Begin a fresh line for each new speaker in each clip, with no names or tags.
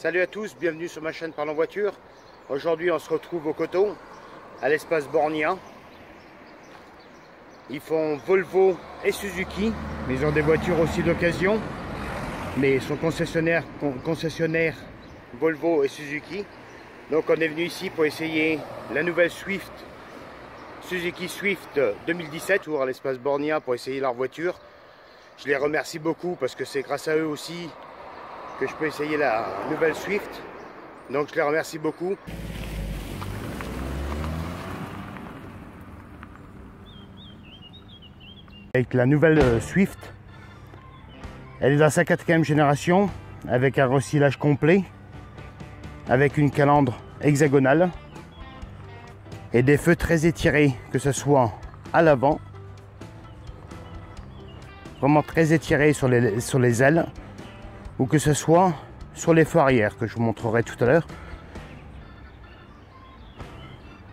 Salut à tous, bienvenue sur ma chaîne Parlons Voiture. Aujourd'hui on se retrouve au Coteau, à l'espace Bornia. Ils font Volvo et Suzuki, mais ils ont des voitures aussi d'occasion. Mais ils sont concessionnaires, Volvo et Suzuki. Donc on est venu ici pour essayer la nouvelle Swift, Suzuki Swift 2017, ou à l'espace Bornia pour essayer leur voiture. Je les remercie beaucoup parce que c'est grâce à eux aussi que je peux essayer la nouvelle Swift. Donc je les remercie beaucoup. Avec la nouvelle euh, Swift, elle est dans sa quatrième génération avec un recyclage complet, avec une calandre hexagonale et des feux très étirés, que ce soit à l'avant, vraiment très étirés sur les, sur les ailes, ou que ce soit sur les feux arrière que je vous montrerai tout à l'heure.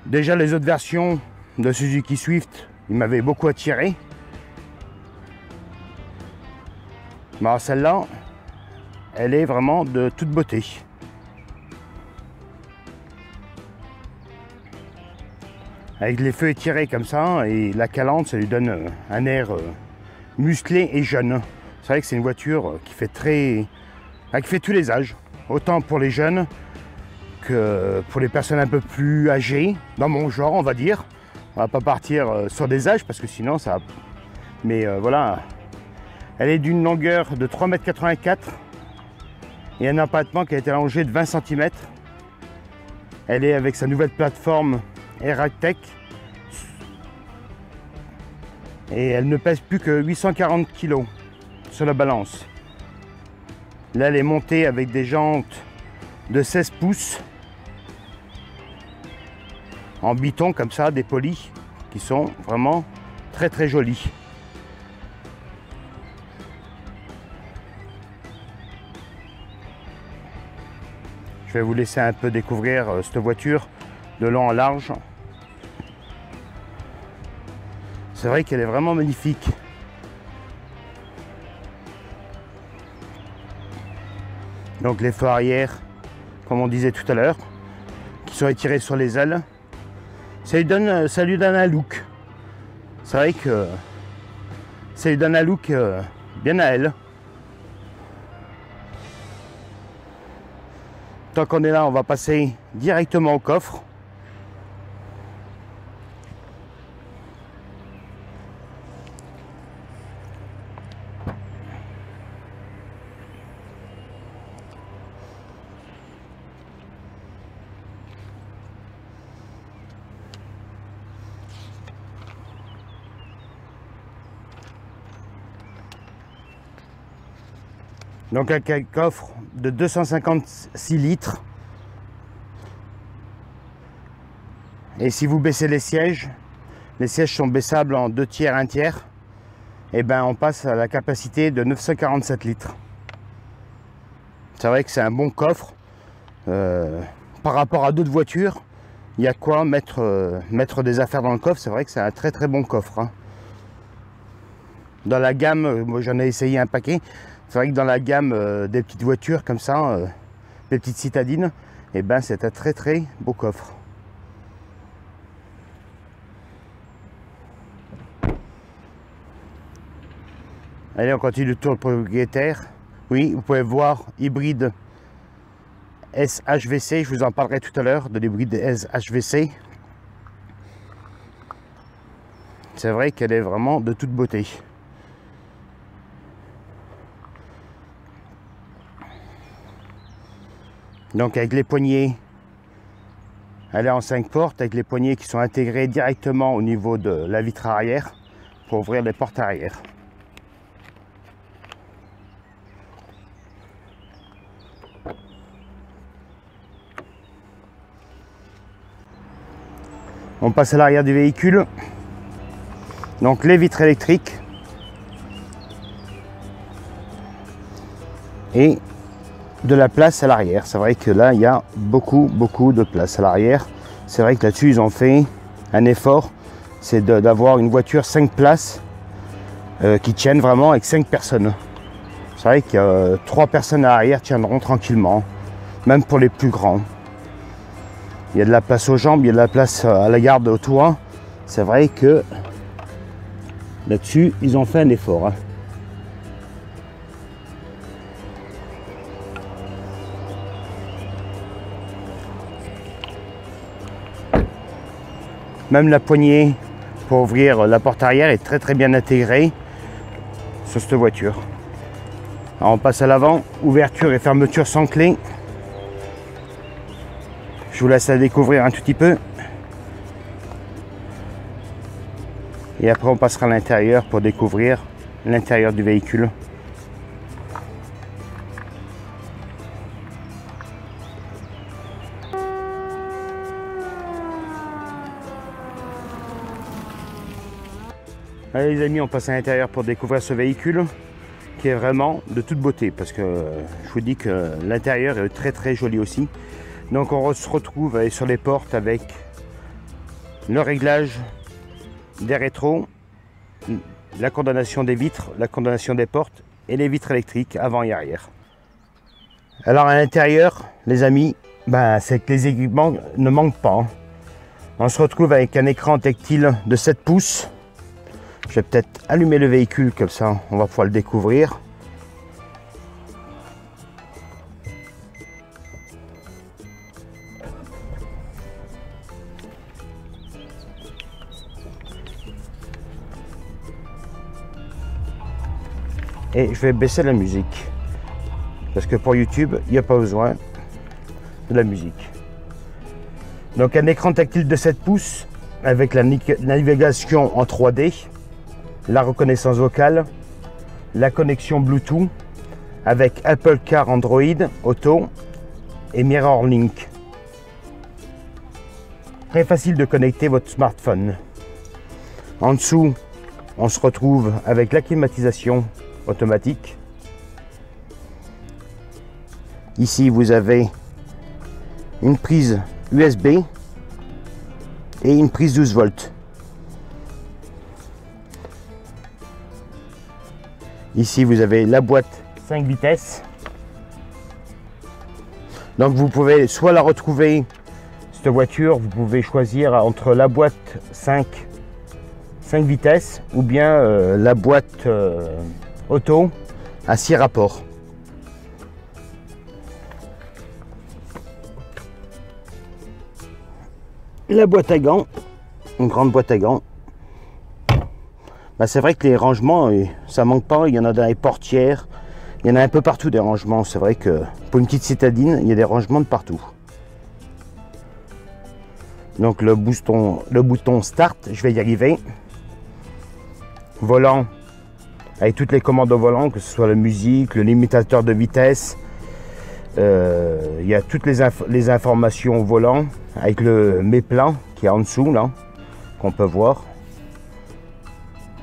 Déjà les autres versions de Suzuki Swift, ils m'avaient beaucoup attiré. Mais celle-là, elle est vraiment de toute beauté. Avec les feux étirés comme ça, et la calandre, ça lui donne un air euh, musclé et jeune. C'est vrai que c'est une voiture qui fait très, qui fait tous les âges, autant pour les jeunes que pour les personnes un peu plus âgées, dans mon genre on va dire. On va pas partir euh, sur des âges parce que sinon ça... Mais euh, voilà, elle est d'une longueur de 3,84 m et un empattement qui a été allongé de 20 cm. Elle est avec sa nouvelle plateforme Airtech et elle ne pèse plus que 840 kg sur la balance. Là, elle est montée avec des jantes de 16 pouces en biton comme ça, des polis qui sont vraiment très très jolis. Je vais vous laisser un peu découvrir euh, cette voiture de long en large. C'est vrai qu'elle est vraiment magnifique. Donc les feux arrière, comme on disait tout à l'heure, qui sont étirés sur les ailes. Ça lui donne, ça lui donne un look. C'est vrai que ça lui donne un look euh, bien à elle. Tant qu'on est là, on va passer directement au coffre. Donc un coffre de 256 litres. Et si vous baissez les sièges, les sièges sont baissables en deux tiers, un tiers, et eh ben on passe à la capacité de 947 litres. C'est vrai que c'est un bon coffre. Euh, par rapport à d'autres voitures, il y a quoi mettre, euh, mettre des affaires dans le coffre? C'est vrai que c'est un très très bon coffre. Hein. Dans la gamme, euh, moi j'en ai essayé un paquet. C'est vrai que dans la gamme euh, des petites voitures comme ça, euh, des petites citadines, et eh ben c'est un très très beau coffre. Allez, on continue le tour propriétaire. Oui, vous pouvez voir hybride SHVC, je vous en parlerai tout à l'heure de l'hybride SHVC. C'est vrai qu'elle est vraiment de toute beauté. Donc avec les poignées, elle est en 5 portes avec les poignées qui sont intégrées directement au niveau de la vitre arrière pour ouvrir les portes arrière. On passe à l'arrière du véhicule. Donc les vitres électriques. Et de la place à l'arrière. C'est vrai que là, il y a beaucoup, beaucoup de place à l'arrière. C'est vrai que là-dessus, ils ont fait un effort. C'est d'avoir une voiture 5 places euh, qui tienne vraiment avec 5 personnes. C'est vrai que euh, 3 personnes à l'arrière tiendront tranquillement. même pour les plus grands. Il y a de la place aux jambes, il y a de la place à la garde au toit. C'est vrai que là-dessus, ils ont fait un effort. hein. Même la poignée pour ouvrir la porte arrière est très très bien intégrée sur cette voiture. On passe à l'avant, ouverture et fermeture sans clé. Je vous laisse la découvrir un tout petit peu. Et après on passera à l'intérieur pour découvrir l'intérieur du véhicule. Allez les amis, on passe à l'intérieur pour découvrir ce véhicule qui est vraiment de toute beauté parce que je vous dis que l'intérieur est très très joli aussi. Donc on se retrouve euh, sur les portes avec le réglage des rétros, la condamnation des vitres, la condamnation des portes et les vitres électriques avant et arrière. Alors à l'intérieur, les amis, ben, c'est que les équipements ne manquent pas. hein. On se retrouve avec un écran tactile de 7 pouces je vais peut-être allumer le véhicule comme ça, on va pouvoir le découvrir. Et je vais baisser la musique. Parce que pour YouTube, il n'y a pas besoin de la musique. Donc un écran tactile de 7 pouces avec la navigation en 3D la reconnaissance vocale, la connexion Bluetooth avec Apple Car Android Auto et Mirror Link. Très facile de connecter votre smartphone. En dessous, on se retrouve avec la climatisation automatique. Ici, vous avez une prise USB et une prise 12 volts. Ici, vous avez la boîte 5 vitesses. Donc, vous pouvez soit la retrouver, cette voiture, vous pouvez choisir entre la boîte 5, 5 vitesses ou bien euh, la boîte euh, auto à 6 rapports. La boîte à gants, une grande boîte à gants. Bah, c'est vrai que les rangements, euh, ça manque pas. Il y en a dans les portières. Il y en a un peu partout des rangements. C'est vrai que pour une petite citadine, il y a des rangements de partout. Donc le bouton, le bouton Start, je vais y arriver. Volant, avec toutes les commandes au volant, que ce soit la musique, le limitateur de vitesse. Euh, il y a toutes les, les informations au volant, avec le méplan qui est en dessous, là, qu'on peut voir.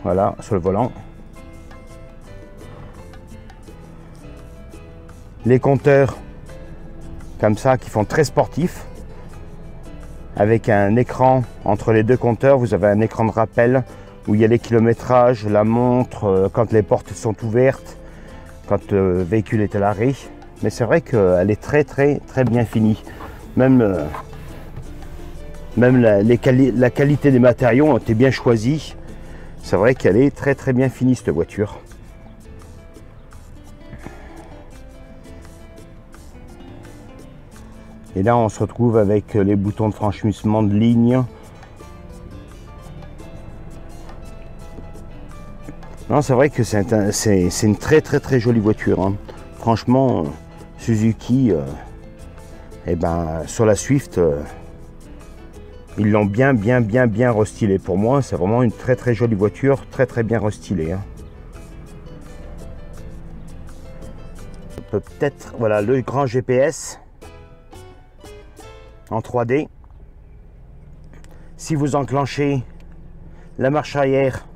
Voilà, sur le volant. Les compteurs, comme ça, qui font très sportifs. Avec un écran entre les deux compteurs, vous avez un écran de rappel où il y a les kilométrages, la montre, euh, quand les portes sont ouvertes, quand le véhicule est à l'arrêt. Mais c'est vrai qu'elle est très très très bien finie. Même, euh, la qualité des matériaux ont été bien choisis. C'est vrai qu'elle est très très bien finie cette voiture. Et là on se retrouve avec les boutons de franchissement de ligne. Non c'est vrai que c'est un- c'est c'est une très très très jolie voiture. hein. Franchement, Suzuki, euh, eh ben, sur la Swift, euh, ils l'ont bien, bien, bien, bien restylé. Pour moi, c'est vraiment une très, très jolie voiture, très, très bien restylée. hein. Peut-être, voilà, le grand GPS en 3D. Si vous enclenchez la marche arrière,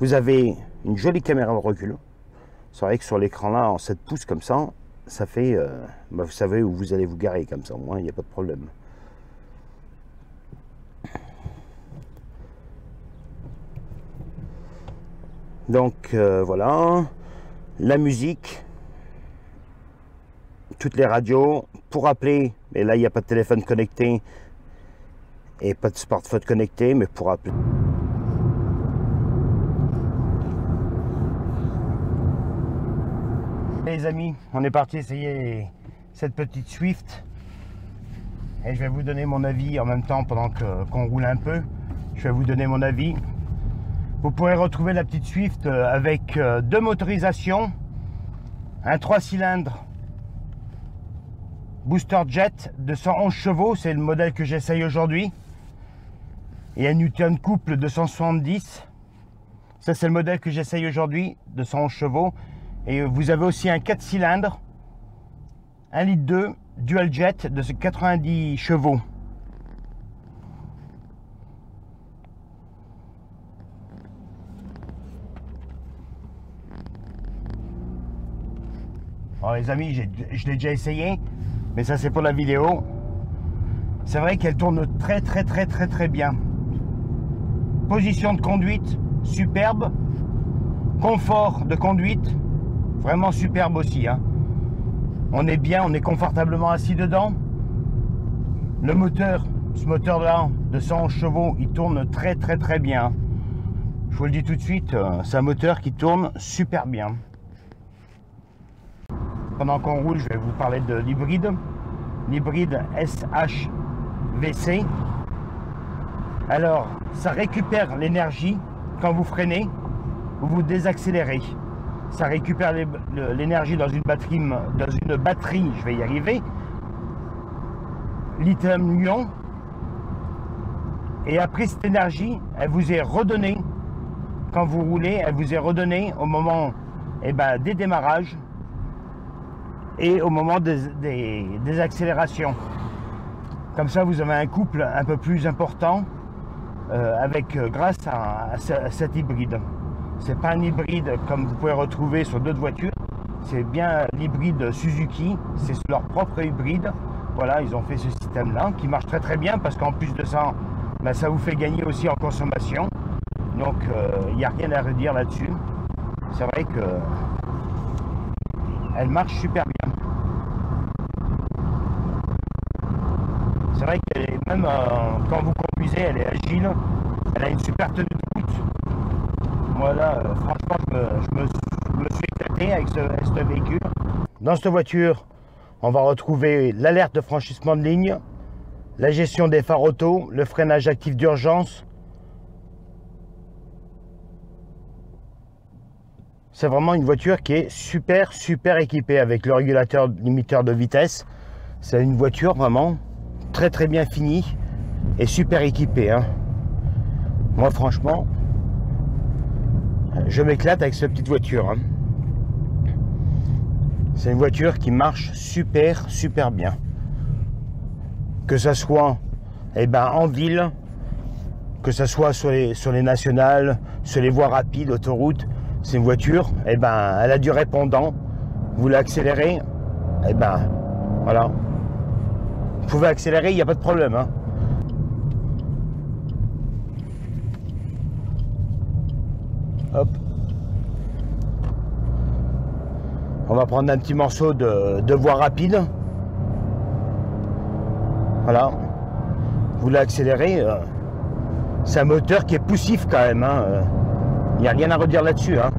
vous avez une jolie caméra de recul. C'est vrai que sur l'écran là, en 7 pouces comme ça, ça fait, euh, bah, vous savez où vous allez vous garer comme ça, au moins il n'y a pas de problème. Donc euh, voilà, la musique, toutes les radios pour appeler. Mais là, il n'y a pas de téléphone connecté et pas de smartphone connecté, mais pour appeler. Les amis, on est parti essayer cette petite Swift et je vais vous donner mon avis en même temps pendant qu'on roule un peu. Je vais vous donner mon avis. Vous pourrez retrouver la petite Swift euh, avec euh, deux motorisations, un 3 cylindres booster jet de 111 chevaux, c'est le modèle que j'essaye aujourd'hui, et un Newton couple de 170. Ça c'est le modèle que j'essaye aujourd'hui de 111 chevaux. Et vous avez aussi un 4 cylindres, 1 litre 2 dual jet de 90 chevaux. Alors les amis, je l'ai déjà essayé, mais ça c'est pour la vidéo. C'est vrai qu'elle tourne très très très très très bien. Position de conduite superbe. Confort de conduite vraiment superbe aussi. Hein. On est bien, on est confortablement assis dedans. Le moteur, ce moteur-là de 100 chevaux, il tourne très très très bien. Je vous le dis tout de suite, euh, c'est un moteur qui tourne super bien. Pendant qu'on roule, je vais vous parler de l'hybride. L'hybride SHVC. Alors, ça récupère l'énergie quand vous freinez ou vous désaccélérez ça récupère l'énergie dans une batterie, je vais y arriver, lithium-ion, et après cette énergie, elle vous est redonnée quand vous roulez, elle vous est redonnée au moment eh ben, des démarrages et au moment des, accélérations. Comme ça, vous avez un couple un peu plus important euh, avec euh, grâce à, à cet hybride. C'est pas un hybride comme vous pouvez retrouver sur d'autres voitures. C'est bien l'hybride Suzuki. C'est leur propre hybride. Voilà, ils ont fait ce système-là qui marche très très bien parce qu'en plus de ça, ben, ça vous fait gagner aussi en consommation. Donc il euh, n'y a rien à redire là-dessus. C'est vrai que elle marche super bien. C'est vrai qu'elle est même euh, quand vous conduisez, elle est agile. Elle a une super tenue de route. Voilà, euh, franchement, je me, suis éclaté avec ce, véhicule. Dans cette voiture, on va retrouver l'alerte de franchissement de ligne, la gestion des phares auto, le freinage actif d'urgence. C'est vraiment une voiture qui est super, super équipée avec le régulateur limiteur de vitesse. C'est une voiture vraiment très, très bien finie et super équipée. Hein. Moi, franchement, je m'éclate avec cette petite voiture. Hein. C'est une voiture qui marche super, super bien. Que ce soit eh ben, en ville, que ce soit sur les, sur les nationales, sur les voies rapides, autoroutes, c'est une voiture, eh ben, elle a du répondant. Vous l'accélérez, eh ben, voilà. Vous pouvez accélérer, il n'y a pas de problème. Hein. Hop. On va prendre un petit morceau de, voie rapide. Voilà. Vous l'accélérez. Euh, c'est un moteur qui est poussif quand même. Il n'y euh. a rien à redire là-dessus. Hein.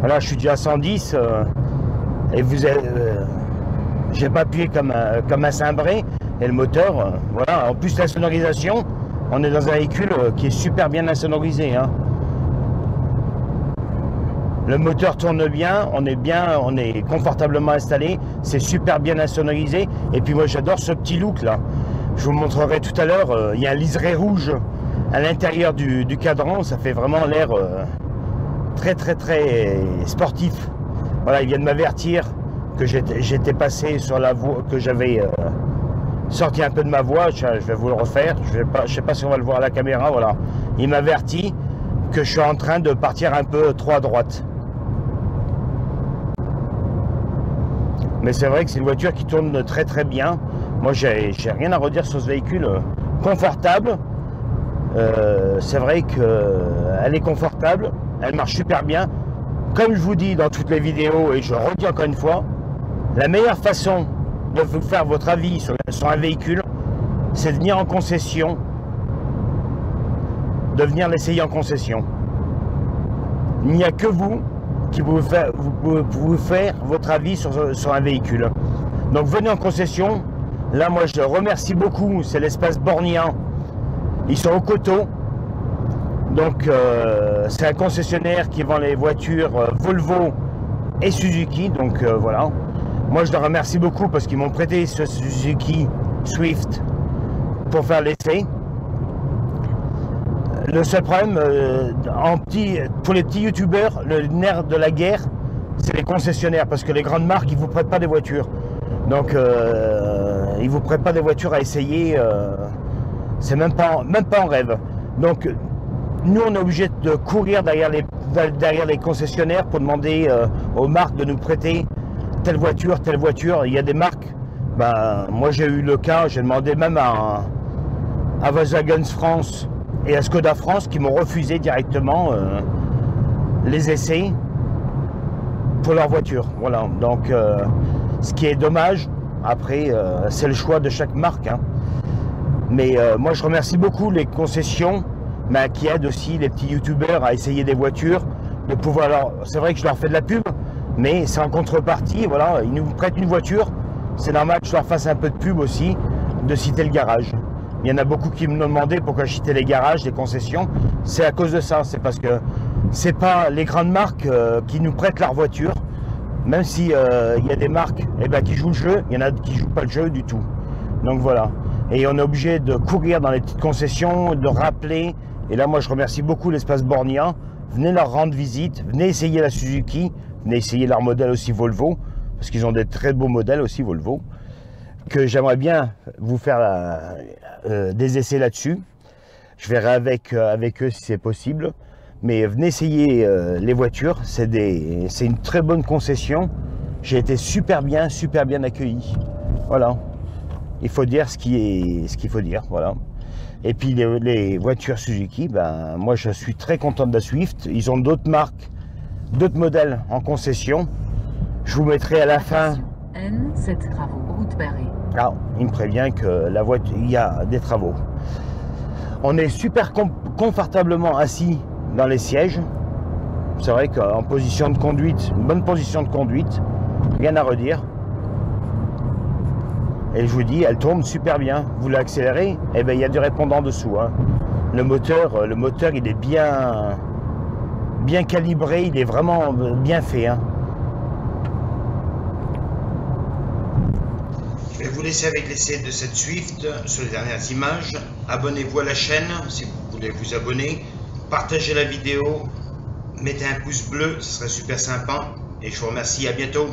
Voilà, je suis déjà à 110 euh, et vous êtes, j'ai pas appuyé comme un, comme un cimbré et le moteur, voilà. En plus la sonorisation, on est dans un véhicule euh, qui est super bien insonorisé. Hein. Le moteur tourne bien, on est bien, on est confortablement installé, c'est super bien insonorisé. Et puis moi j'adore ce petit look là. Je vous montrerai tout à l'heure, euh, il y a un liseré rouge à l'intérieur du, cadran, ça fait vraiment l'air euh, très très très sportif. Voilà, il vient de m'avertir que j'étais passé sur la voie, que j'avais sorti un peu de ma voix, je, vais vous le refaire, je ne sais pas si on va le voir à la caméra, voilà. Il m'avertit que je suis en train de partir un peu trop à droite. Mais c'est vrai que c'est une voiture qui tourne très très bien. Moi, j'ai rien à redire sur ce véhicule. Confortable. Euh, c'est vrai qu'elle est confortable. Elle marche super bien. comme je vous dis dans toutes les vidéos, et je redis encore une fois, la meilleure façon de vous faire votre avis sur, un véhicule, c'est de venir en concession, de venir l'essayer en concession. Il n'y a que vous qui pouvez faire, vous faire votre avis sur, sur un véhicule. Donc venez en concession. Là, moi, je remercie beaucoup. C'est l'espace bornien. Ils sont au coteau. Donc, euh, c'est un concessionnaire qui vend les voitures euh, Volvo et Suzuki. Donc, euh, voilà. Moi, je les remercie beaucoup parce qu'ils m'ont prêté ce Suzuki Swift pour faire l'essai. Le seul problème, en petit, pour les petits youtubeurs, le nerf de la guerre, c'est les concessionnaires parce que les grandes marques, ils vous prêtent pas des voitures. Donc, ils ils vous prêtent pas des voitures à essayer. C'est même pas, même pas en rêve. Donc, nous, on est obligé de courir derrière les, concessionnaires pour demander euh, aux marques de nous prêter telle voiture, telle voiture. Il y a des marques, ben, moi j'ai eu le cas, j'ai demandé même à, à Volkswagen France et à Skoda France qui m'ont refusé directement euh, les essais pour leur voiture. Voilà, donc euh, ce qui est dommage, après c'est le choix de chaque marque. Hein. Mais moi je remercie beaucoup les concessions qui aide aussi les petits youtubeurs à essayer des voitures, de pouvoir alors c'est vrai que je leur fais de la pub, mais c'est en contrepartie, voilà, ils nous prêtent une voiture, c'est normal que je leur fasse un peu de pub aussi, de citer le garage. Il y en a beaucoup qui me demandaient pourquoi je citais les garages, les concessions. C'est à cause de ça, c'est parce que c'est pas les grandes marques euh, qui nous prêtent leur voiture, même si euh, il y a des marques eh ben, qui jouent le jeu, il y en a qui jouent pas le jeu du tout. Donc voilà. Et on est obligé de courir dans les petites concessions, de rappeler, et là, moi, je remercie beaucoup l'espace bornien. Venez leur rendre visite, venez essayer la Suzuki, venez essayer leur modèle aussi Volvo, parce qu'ils ont des très beaux modèles aussi Volvo, que j'aimerais bien vous faire euh, euh, des essais là-dessus. Je verrai avec, euh, avec eux si c'est possible. Mais venez essayer les voitures, c'est une très bonne concession. J'ai été super bien, super bien accueilli. Voilà. Il faut dire ce qu'il ce qu'il faut dire. Voilà. Et puis les, voitures Suzuki, ben, moi je suis très content de la Swift. Ils ont d'autres marques, d'autres modèles en concession. Je vous mettrai à la fin. N, travaux, route barrée. Ah, il me prévient que la voiture, il y a des travaux. On est super confortablement assis dans les sièges. C'est vrai qu'en position de conduite, une bonne position de conduite, rien à redire. Et je vous dis, elle tourne super bien. Vous l'accélérez, et eh ben il y a du répondant dessous. Hein. Le moteur, euh, le moteur, il est bien, bien calibré, il est vraiment bien fait. Hein. Je vais vous laisser avec l'essai de cette Swift sur les dernières images. Abonnez-vous à la chaîne si vous voulez vous abonner. Partagez la vidéo. Mettez un pouce bleu, ce serait super sympa. Et je vous remercie, à bientôt.